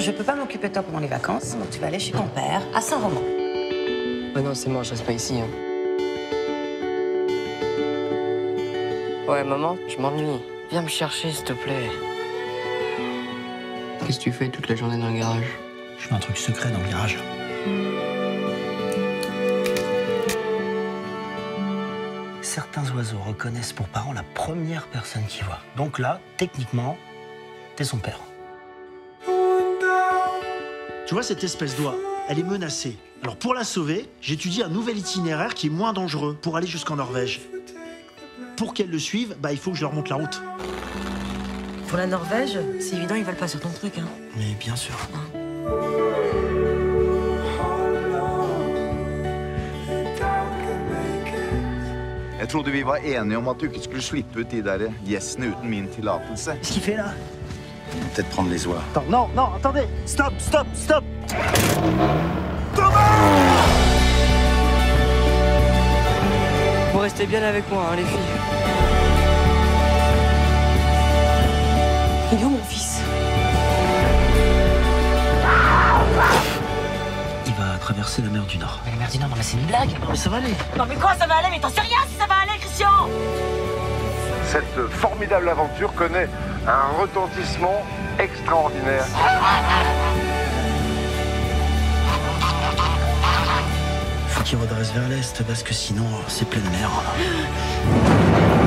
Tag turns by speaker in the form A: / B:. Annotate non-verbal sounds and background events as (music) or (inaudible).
A: Je peux pas m'occuper de toi pendant les vacances, donc tu vas aller chez ton père, à Saint-Romain.
B: Ouais, non, c'est moi, je reste pas ici. hein. Ouais, maman, je m'ennuie. Viens me chercher, s'il te plaît. Qu'est-ce que tu fais toute la journée dans le garage?
C: Je fais un truc secret dans le garage. Certains oiseaux reconnaissent pour parent la première personne qu'ils voient. Donc là, techniquement, t'es son père.
D: Tu vois cette espèce d'oie Elle est menacée. Alors pour la sauver, j'étudie un nouvel itinéraire qui est moins dangereux pour aller jusqu'en Norvège. Pour qu'elle le suive, bah, il faut que je leur montre la route.
A: Pour la Norvège, c'est évident, ils veulent pas sur ton truc. Hein.
C: Mais bien sûr.
E: Jeg trodde vi var enige om at du ikke skulle slippe ut de der gjessene uten min tillatelse.
C: Qu'est-ce qu'il fait là?
E: Peut-être prendre les oies.
D: Attends, non, non, attendez Stop, stop, stop
B: Vous restez bien avec moi, hein, les filles.
A: Il est où mon fils?
C: Il va traverser la mer du Nord.
A: Mais la merde, non, non, mais c'est une blague.
C: Mais ça va aller.
A: Non, mais quoi, ça va aller? Mais t'en sais rien si ça va aller, Christian?
F: Cette formidable aventure connaît un retentissement extraordinaire.
C: Faut qu'il redresse vers l'est parce que sinon, c'est pleine mer. (gasps)